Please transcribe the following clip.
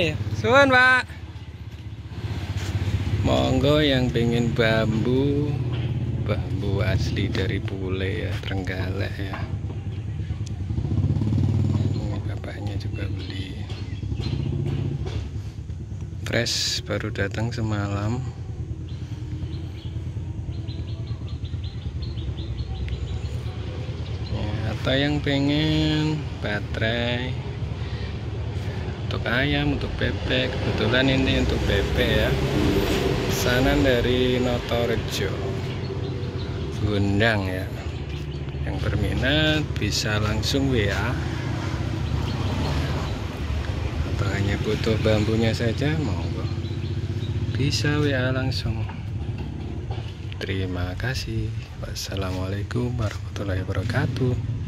nih. Suwun, Pak. Monggo yang pengen bambu bambu asli dari Pule ya, Trenggalek ya. Ini bapaknya juga beli. Fresh baru datang semalam. Ya, atau yang pengen baterai untuk ayam, untuk bebek. Kebetulan ini untuk bebek ya. Pesanan dari Notorejo. Gundang ya. Yang berminat bisa langsung WA. Atau hanya butuh bambunya saja, monggo. Bisa WA langsung. Terima kasih. Wassalamualaikum warahmatullahi wabarakatuh.